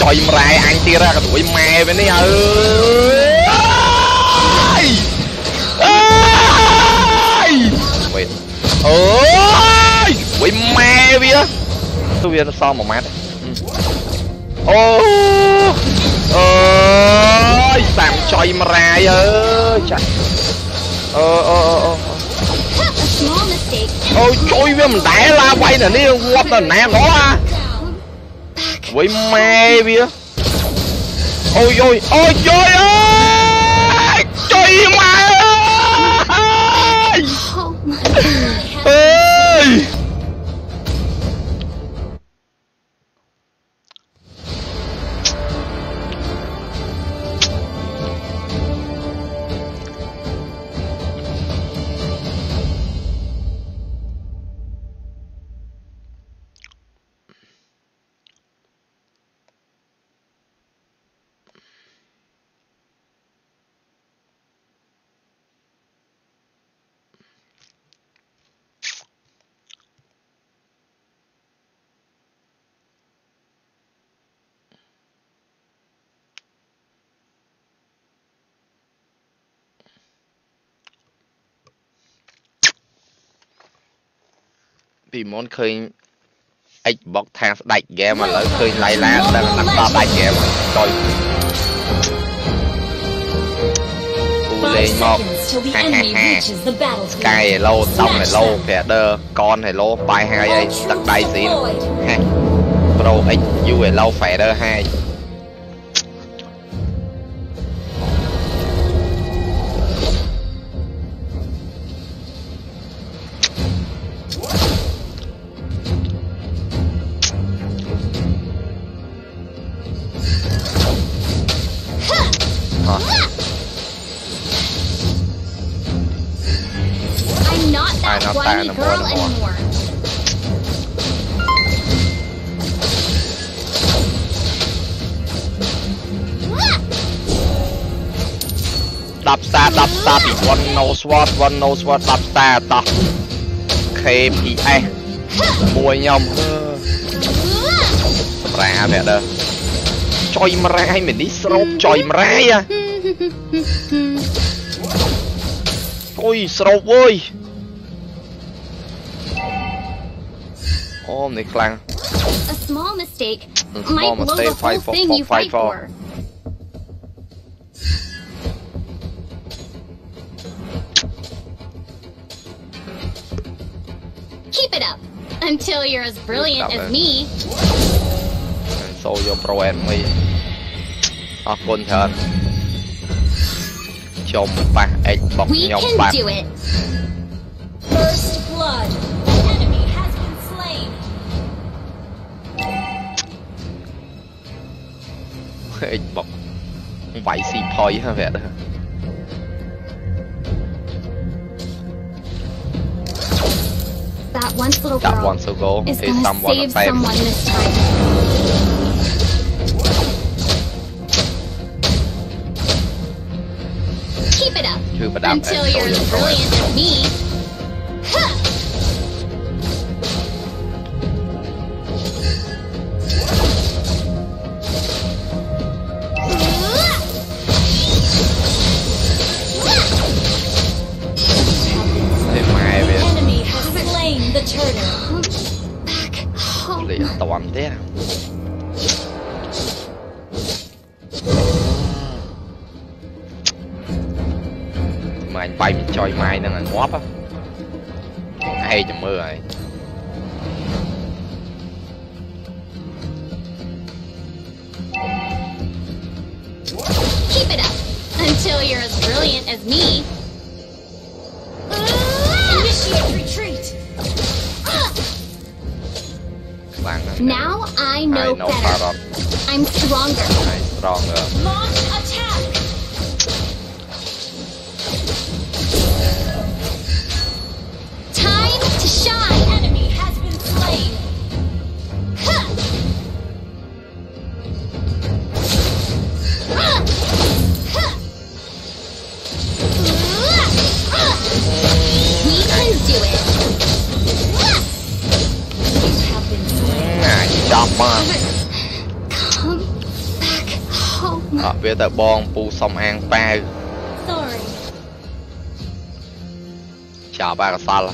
ចុយម្រែអញទៀតក៏ដួយម៉ែវិញនេះអើយអើយវេអូយវិញម៉ែវាទៅវាសល់មួយម៉ាត់អូអូយសាំចុយម្រែអើយចាអូអូអូ small mistake. អូយជួយវាមិនដែលឡាវាយនៅនេះងាប់ទៅណាងល់អា Quỷ me bia Ôi ôi ôi trời ơi! Trời mẹ ơi! Oh ôi ពីមុនឃើញ Xbox ថាស្ដាច់ហ្គេមឥឡូវឃើញឡៃឡាដល់ណាត់ដល់ដាច់ហ្គេមចុយគូលេង Five មក seconds till the Ha, ha, enemy ha. reaches the battlefield. Sky Hello តំ Hello ព្រះ Other កន Hello បាយហើយអី All ទឹក troops ដៃស៊ីន deployed. ហា Pro X U Hello Fader ហើយ not that I'm not that whiny anymore, girl anymore. anymore. Đập xa đập xa bị one no sword one no sword 10 star តោះ KPS មួយខ្ញុំសម្រាប់វគ្គដើចុយម្រែឲ្យមីនេះស្រោបចុយម្រែអាអុយស្រោបអើយ អូនេះខ្លាំង A small mistake A small might blow the mistake, whole fight for- thing for- you fight fight for. for. Keep it up until you're as brilliant Stop as it. me. សូយកប្រូអែនមួយអរគុណច្រើនខ្ញុំប៉ះ Xbox We ខ្ញុំ can បាត់ do it. First blood. egy bok. Um vai sem pó e vera. That once little girl is, gonna save someone this time. Keep it up until you're as brilliant as me. one there. Mà anh bay mình chơi mai đang là ngóp á. Hay cho mưa rồi. Keep it up until you're as brilliant as me. Initiate retreat. Now I I know know better. I'm stronger. I stronger វាទៅបងពូសុំអាងប៉ាវ Sorry. ចាប់បាកសល់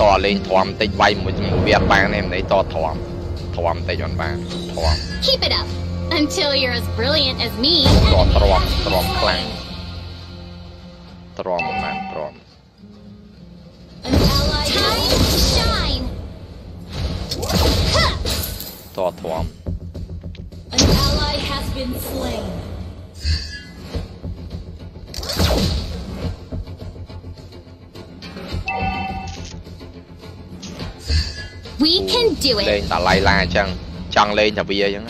តលេងធំតិចវាយមួយវាអត់បានទេមិនដេតធំធំតិចមិនបានធំ Keep it up. Until you're as brilliant as me. តទ្រាំទ្រាំខ្លាំងទ្រាំមិនបានទ្រាំ An ally Time to shine. Huh. តទ្រាំ An ally has been slain. We can do it. Lên ta lai la chăng? Chăng lên là bia chăng?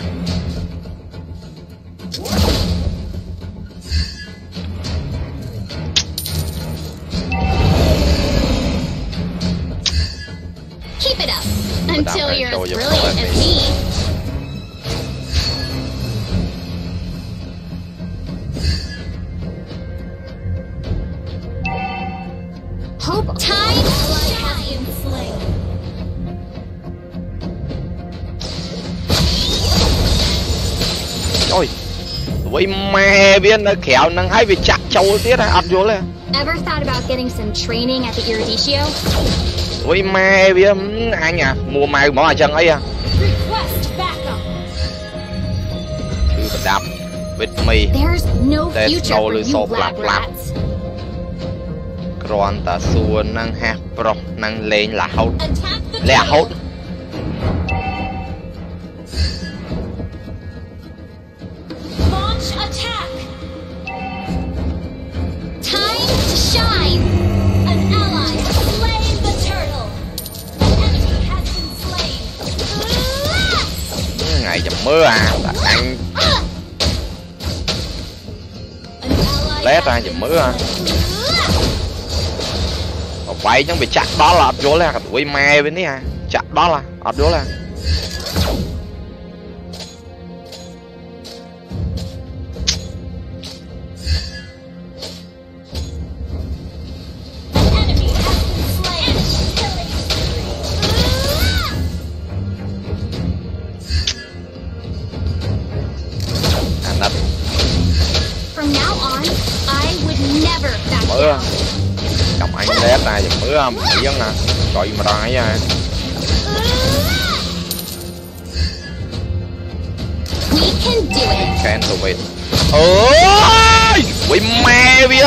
ទេ Ever thought about getting some training at the Eruditio? វិញម៉ែវាហឹមអញអាមួម៉ៅហ្មងអញ្ចឹងអីហ៎ Request backup. គឺប្រដាប់វិតមី There's no There's future no for you result, lab lab, lab. rats. គ្រាន់តែសួរនឹងហាស់ប្រុសនឹងលេងរហូត Attack the លះរហូត mưa à. Ăn. Lét ra giùm mưa à. Bay chẳng bị chặt đó là ở chỗ là đuổi mai bên đấy à. Chặt đó là ở chỗ là. អញឡេតអាចាំមើលអារៀងអាចុយម្ដាយអា We can do it. ខែនទៅវិញអូយវិញម៉ែវា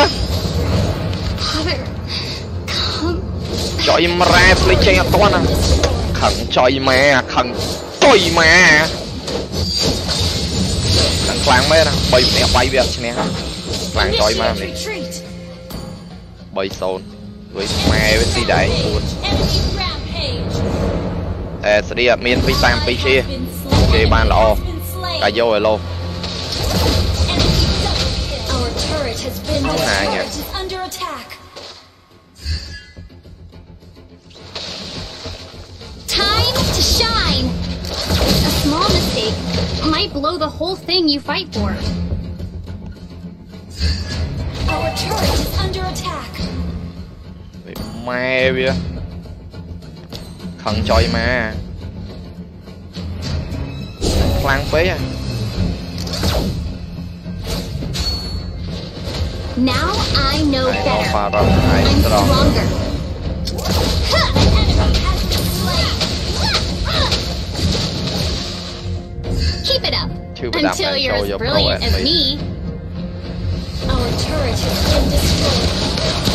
Father, come. ចុយមរ៉ែភ្លេចចេញអត់ទាន់ណាខឹងចុយម៉ែអាខឹងចុយម៉ែខឹងខ្លាំងមែនណាបីម្នាក់បាយវាអត់ឈ្នះខ្លាំងចុយម៉ែ Initiate នេះ retreat. 3-0 វិញម៉ែវាស៊ីដែរពួន Enemy rampage. តែស្រីអត់មានពី32ជា Has been slain. Chê ban là ô. Has been slain. កាយកឯឡូ Enemy double kill. Our turret has been Không Our ngại nhỉ? turret is under attack. Time to shine. A small mistake might blow the whole thing you fight for. Our turret is under attack. me vậy thần trời mà lang phế à Now I know better. I'm stronger. Keep it up until you're as brilliant as me. Our turret has been destroyed.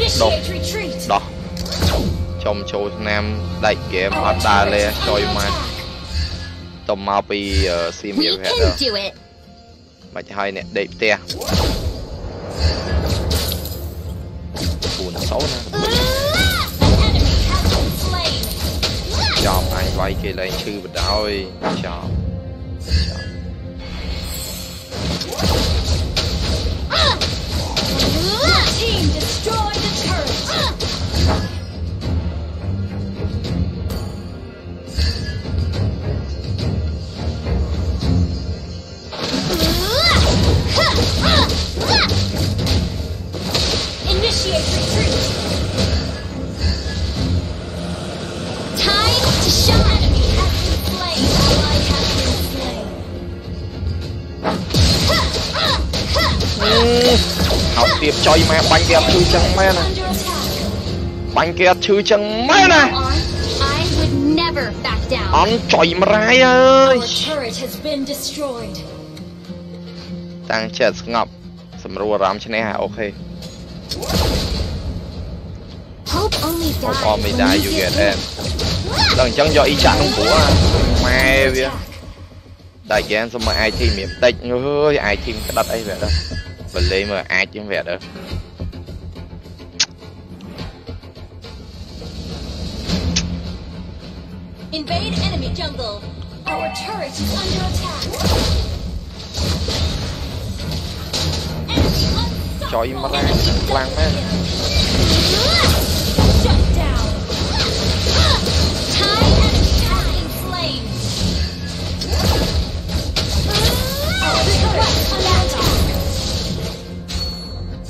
ដី Inhibitor turret is under attack. Initiate retreat. ដោះចំចូលឆ្នាំដាច់ហ្គេមអ Our ត់ដើរលេ turret is ចុយ under មក attack. ទៅមកពីស៊ីមៀ We វហេត can do it. មិនឲ្យអ្នកដេកផ្ទះពូនសោណា An enemy has been slain. ចំអញវាយគេលែងឈឺបណ្ដោយចំ Team destroy the turret. Initiate retreat. ទៀបចុយម៉ែបាញ់គេអត់ឈឺចឹងមែនណា Under attack. បាញ់គេអត់ឈឺចឹងមែនណា On, I would never back អ down. ន់ចុយមរាយអើយ Our turret has been destroyed. តាំងចិត្តស្ងប់សម្រួលអារម្មណ៍ឈ្នះអូខេ Hope only អត់ dies អមមិន when ដែរ you យូ get ហ្គេតអែនដល់អញ្ចឹងយកអ៊ីចាក់ក្នុងព្រោះម៉ែ Under វា attack. តែហ្គេមសុំមកអាចធីមមានបន្តិចអើយអាចធីមក្តិតអីវាដែរបលេ believe mà ai chứ vẻ được Invade enemy jungle. Our turret is under attack. Trời mà ra, lăng á. Right, allowed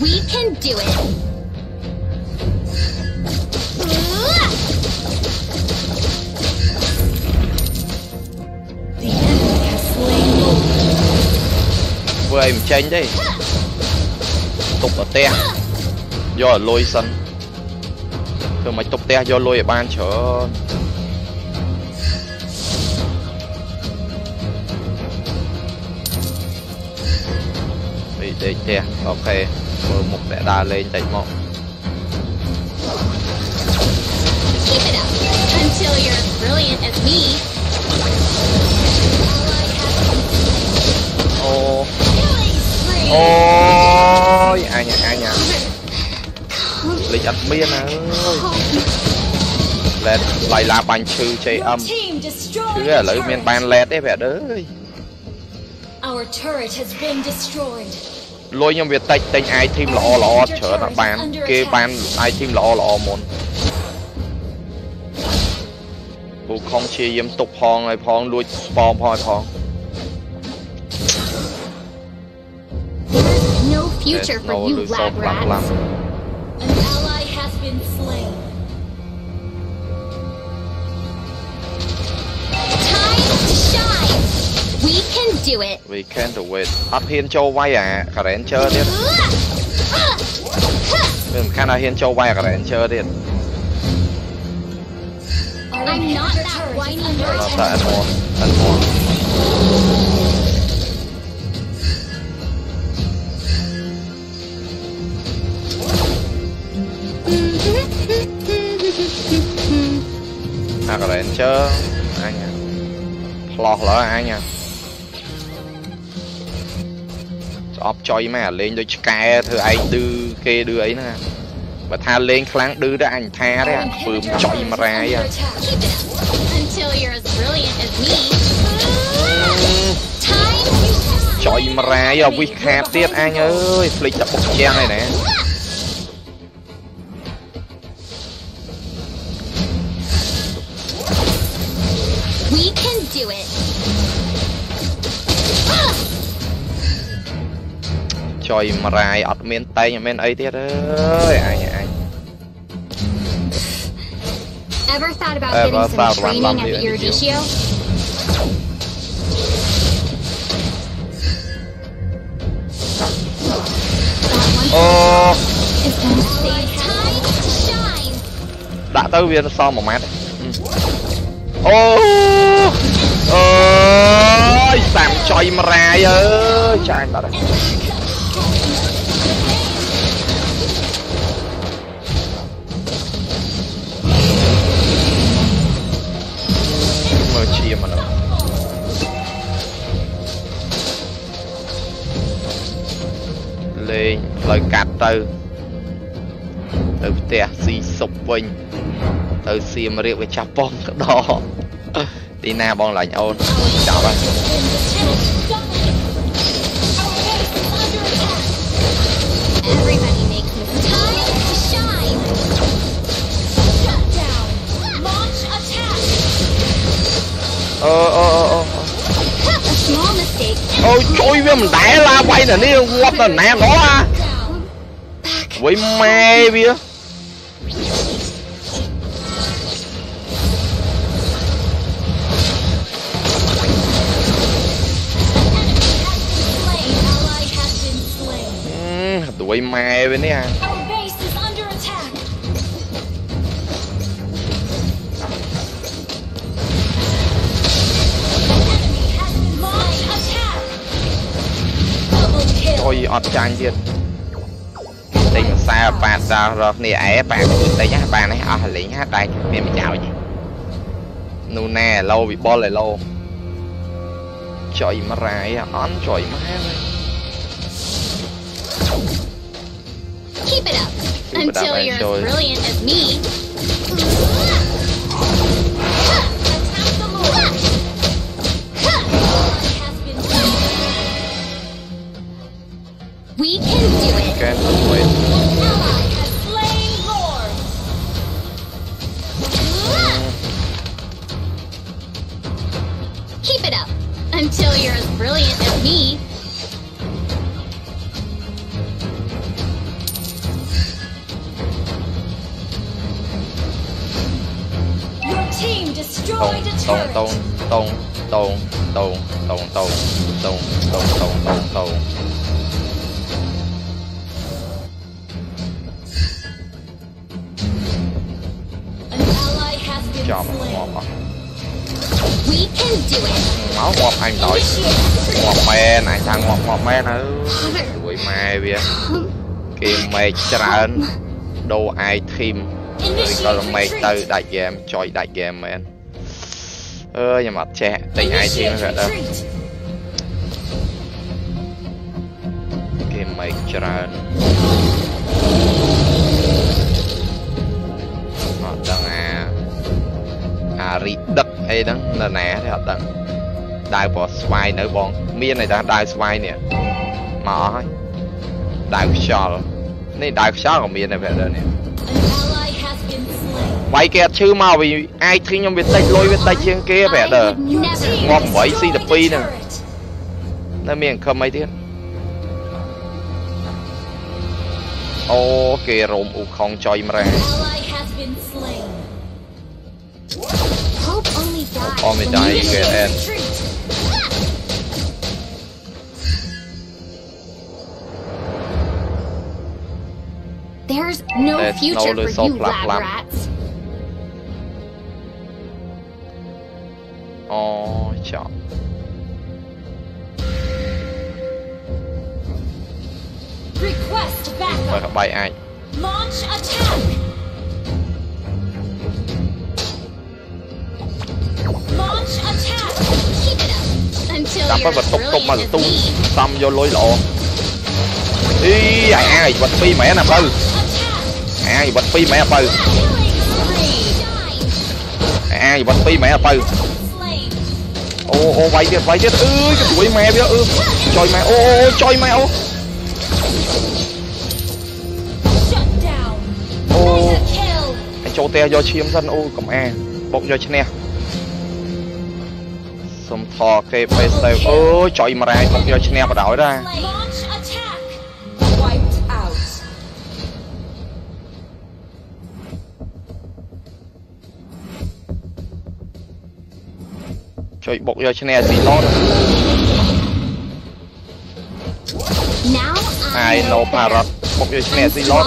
We can do it. vừa em tranh đây tục ở te. Do ở lôi sân. Thường mày tục te do lôi ở ban chở bị đi te. Ok. ធ្វើមិនទុបផ្ទះយកលុយឲ្យបានច្រើនពីដេកផ្ទះអូខេមើលមុខតែដើរលេងតិចមក Keep it up until you're as brilliant as me. Oh. អូ Killing spree. អូយអញអញលេចអត់មានហើយឡែតឡៃឡាបាញ់ឈឺ Your JM team ឈឺ destroyed ឥ the ឡូវមាន turret. បានឡែតទេប្រាក់អើយ Our turret has been destroyed. លុយខ្ញុំវាតិចទិញអាយធីមល្អល្អច្រើនអត់បាន គេបានអាយធីមល្អល្អមុនពូខំព្យាយាមទុកផងហើយផងលួចស្ប៉មផងហើយផង There's no future for No, you lose lab all blah, blah. rats. An ally has been We can do it. we can do it អត់ហ៊ានចូលវាយអា Ranger ទៀតវាសំខាន់ថាហ៊ានចូលវាយអា Ranger ទៀត Our I'm not inhibitor that turret is whiny under nerd. អត់ attack. តែអត់មកអត់មកអា Ranger អញផ្លោះឡើយ អញស្អប់ចុយមែនអាលេងដូចឆ្កែធ្វើឯងឌឺគេឌឺអីហ្នឹងបើថាលេងខ្លាំងឌឺតែអញថាទេ Our អាពើ inhibitor ចុយ turret is មរាយ under អា attack. Keep it up until you're as brilliant as me. Time to ចុយមរាយអាវិសខាបទៀតអញអើយភ្លេចតែបុកជាងឯណា We can do it. ចុយមរាយអត់មានតែងអត់មានអីទៀតអើយអញអញ Ever thought about Ever getting some thought about training at Lumley the and you? Eruditio? That one អូ is gonna save time to shine. ដាក់ទៅវាសល់1ម៉ាត់អូអូយសាំចុយមរាយអើយចាញ់បាត់ហើយមើលឈាមអានោះលេង ផ្លូវកាត់ទៅទៅផ្ទះស៊ីសុបវិញទៅសៀមរាបវាចាប់ប៉ងកដទីណាបងឡាញ់អូនចាប់ហើយ Ôi trời ơi, mình đẻ la quay nè, nè, quắp là nè, đó à Quay me bia quay mai bên đấy à thôi ọt chanh ទៀតតែមិនសាបាទដល់រកនេះឯងបាទខ្លួនតែហ្នឹងបាទនេះអស់លេងហ្នឹងតែមានប្រយោជន៍នោះណែឡូវិបុលឯឡូចុយមរាយអន់ចុយមកហើយ Keep it up Keep until it up you're as brilliant as me. We can do it. Okay, let's wait. Keep it up until you're as brilliant as me. We can do it. មកងាប់អញដល់ Initiate ងាប់មែនអញថាងាប់ងាប់មែនទៅទួយម៉ែវាគេមេកច្រើនដូរអាយធីមឬក៏មេក Initiate ទៅ retreat. ដាច់ហ្គេមចុយដាច់ហ្គេមមែន អើយខ្ញុំអត់ចេះទិញអាយធីម Initiate ហ្នឹងទៅ retreat. គេមេកច្រើនអត់ដឹងអាអារីដឹកអីហ្នឹងនៅណាទេអត់ដឹងដាវព្រោះស្វាយនៅបង មានន័យថាដាវស្វាយនេះមកអស់ហើយដាវខ្យល់នេះដាវខ្យល់ក៏មានដែរប្រហែលនេះ វាយគេអត់ឈឺមកវាអាចធីខ្ញុំវាតិចលុយវាតិចជាងគេប្រែតើមក8 C12 ហ្នឹងនៅមានអង្គមអីទៀតអូគេរោមអ៊ូខុងចុយមរ៉ាអមដៃគេអែន There's no future for you, lab rats. Request បើ backup. ក្បាយអាច Launch attack. Launch attack. Keep it up. Until តាម you're ពិត as បន្ទុកទុកមក brilliant ទូ as me. សំយកលុយល្អអីអាអាយវត្តពីរមែនអាបើ Attack. អាយវត្តពីរមែនអាបើ Killing spree. Shine. អាយវត្តពីរមែនអាបើ Slain. អូអូវាយទៀតវាយទៀតអើយជួយម៉ែវាអឺចុយម៉ែអូអូចុយម៉ែអូ អូ Mega kill. អញចូលផ្ទះយកឈាមសិនអូកំអាបុកយកឈ្នះសុំថគេបេសទៅអូចុយមករ៉ែបុកយកឈ្នះបដ ாய் ដែរ Slain. Launch attack. Wiped out. ជួយបុកយកឈ្នះស៊ីឡូត Now អាយ I ណូ know ប៉ារ៉ាត់បុកយកឈ្នះ I'm ស៊ីឡូត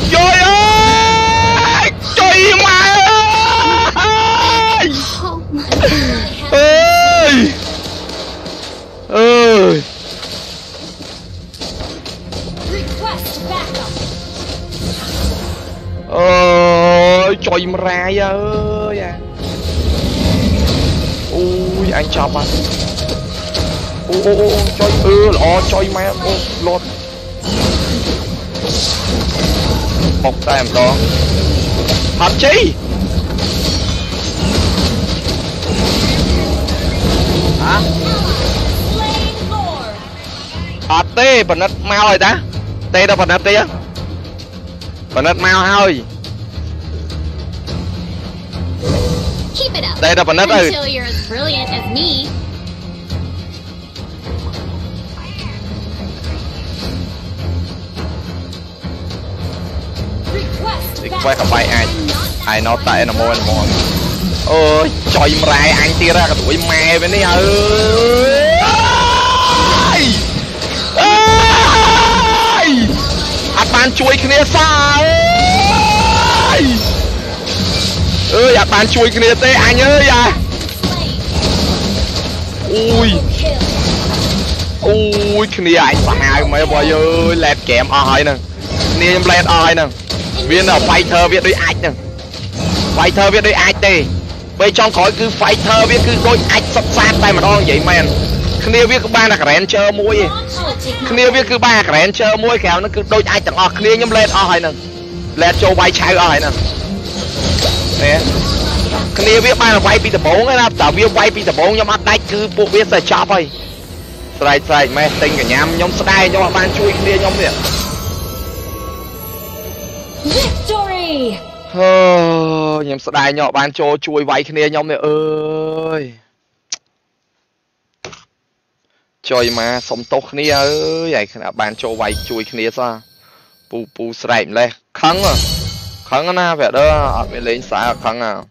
ơi trời ơi! Trời mà ơi! Ơi ơi ơi trời mà ơi à. Ui, anh chọc à ô ô ô trời ơ lo trời mẹ ô lột. một tay một con Hạnh chi Hả? À tê bình ít mau rồi ta. Tê đâu bình ít tê á Bình ít mau thôi. Tê đâu bình ít ừ Request ទីខ្វះ backup. កបាយអាចអាយណោតែនមនមនអូយចុយមរ៉ែអញទៀតហ่ะកទួយម៉ែវានេះអើយអើយអត់បានជួយគ្នាសោះអើយអើយអត់បានជួយគ្នាទេអញអើយអា Slain. អូយ Kill. អូយគ្នាអញសាហាវមែនបងអើយឡេតហ្គេមអស់ហើយហ្នឹងគ្នាខ្ញុំឡេតអស់ហើយហ្នឹង វានៅ fighter វាដូចអាចហ្នឹង fighter វាដូចអាចទេពេលចុងក្រោយគឺ fighter វាគឺដូចអាចសុតសាតតែម្ដងនិយាយមែនគ្នាវាគឺបានតែ Granger មួយឯង Launch គ្នាវាគឺបាន Granger មួយក្រៅហ្នឹងគឺដូចអាចទាំងអស់គ្នាខ្ញុំលេតអស់ហើយហ្នឹងលេតចូលវាយឆៅអស់ហើយហ្នឹងនេះគ្នាវាបានវាយពីដំបងឯណាតែវាវាយពីដំបងខ្ញុំអត់ដាច់គឺពួកវាតែចាប់ហើយស្រែកស្រែកម៉េះទិញកញ្ញាខ្ញុំស្ដាយខ្ញុំអត់បានជួយគ្នាខ្ញុំនេះ Victory. ហឺខ្ញុំស្ដាយខ្ញុំអត់បានចូលជួយវាយគ្នាខ្ញុំនេះអើយចុយមកសុំទោសគ្នាអើយឯងបានចូលវាយជួយគ្នាសោះពូពូស្រែកម្លេះខឹងហ៎ខឹងណាស់វាដើអត់មានលេងសារខឹងហ៎